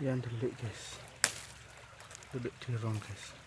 Yan delik guys. Duduk di wrong, guys.